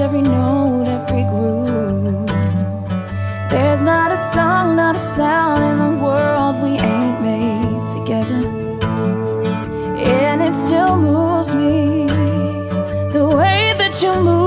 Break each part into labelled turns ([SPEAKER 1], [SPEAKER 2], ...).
[SPEAKER 1] every note, every groove. There's not a song, not a sound in the world we ain't made together. And it still moves me the way that you move.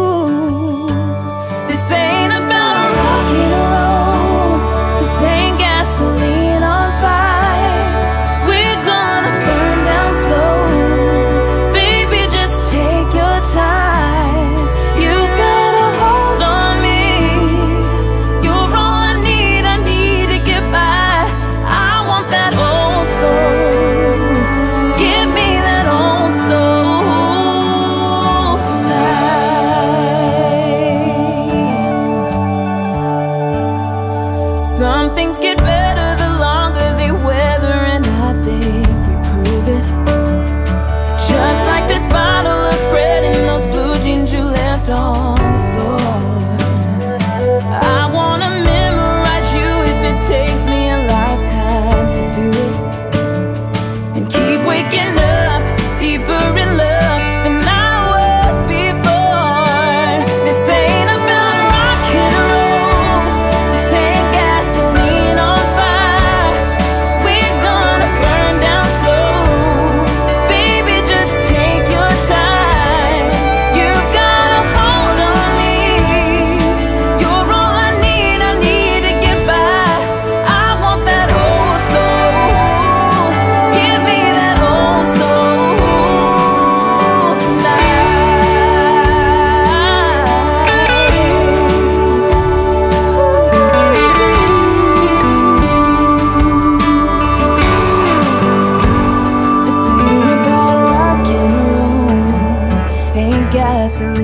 [SPEAKER 1] Some things get better. us